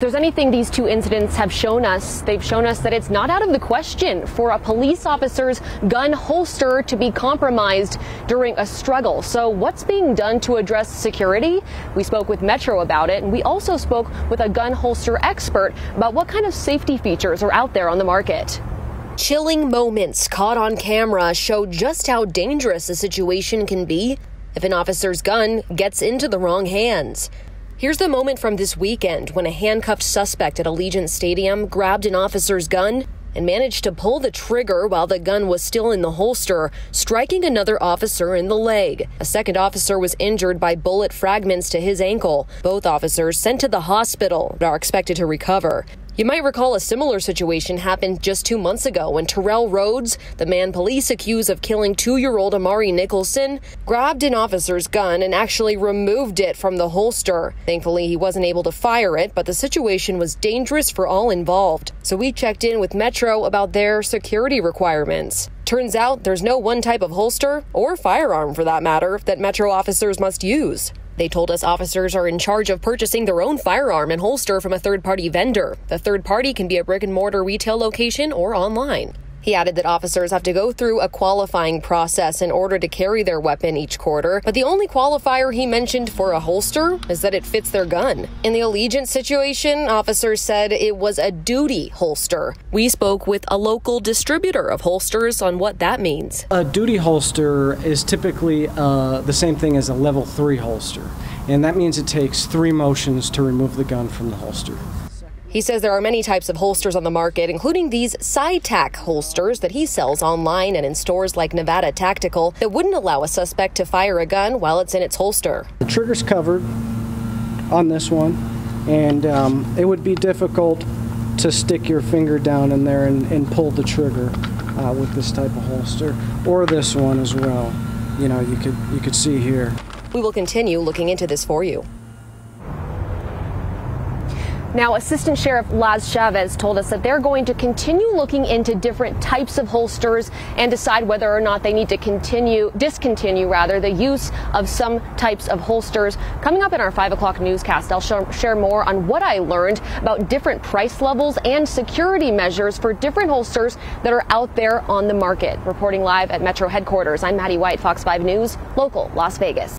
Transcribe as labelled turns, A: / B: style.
A: there's anything these two incidents have shown us, they've shown us that it's not out of the question for a police officer's gun holster to be compromised during a struggle. So, what's being done to address security? We spoke with Metro about it, and we also spoke with a gun holster expert about what kind of safety features are out there on the market. Chilling moments caught on camera show just how dangerous a situation can be if an officer's gun gets into the wrong hands. Here's the moment from this weekend when a handcuffed suspect at Allegiant Stadium grabbed an officer's gun and managed to pull the trigger while the gun was still in the holster, striking another officer in the leg. A second officer was injured by bullet fragments to his ankle. Both officers sent to the hospital are expected to recover. You might recall a similar situation happened just two months ago when Terrell Rhodes, the man police accused of killing two year old Amari Nicholson, grabbed an officer's gun and actually removed it from the holster. Thankfully, he wasn't able to fire it, but the situation was dangerous for all involved. So we checked in with Metro about their security requirements. Turns out there's no one type of holster, or firearm for that matter, that Metro officers must use. They told us officers are in charge of purchasing their own firearm and holster from a third party vendor. The third party can be a brick and mortar retail location or online. He added that officers have to go through a qualifying process in order to carry their weapon each quarter, but the only qualifier he mentioned for a holster is that it fits their gun. In the Allegiant situation, officers said it was a duty holster. We spoke with a local distributor of holsters on what that means.
B: A duty holster is typically uh, the same thing as a level 3 holster, and that means it takes three motions to remove the gun from the holster.
A: He says there are many types of holsters on the market, including these Cytac holsters that he sells online and in stores like Nevada Tactical that wouldn't allow a suspect to fire a gun while it's in its holster.
B: The trigger's covered on this one, and um, it would be difficult to stick your finger down in there and, and pull the trigger uh, with this type of holster, or this one as well. You know, you could you could see here.
A: We will continue looking into this for you. Now, Assistant Sheriff Laz Chavez told us that they're going to continue looking into different types of holsters and decide whether or not they need to continue, discontinue rather, the use of some types of holsters. Coming up in our 5 o'clock newscast, I'll sh- share more on what I learned about different price levels and security measures for different holsters that are out there on the market. Reporting live at Metro headquarters, I'm Maddie White, Fox 5 News, local Las Vegas.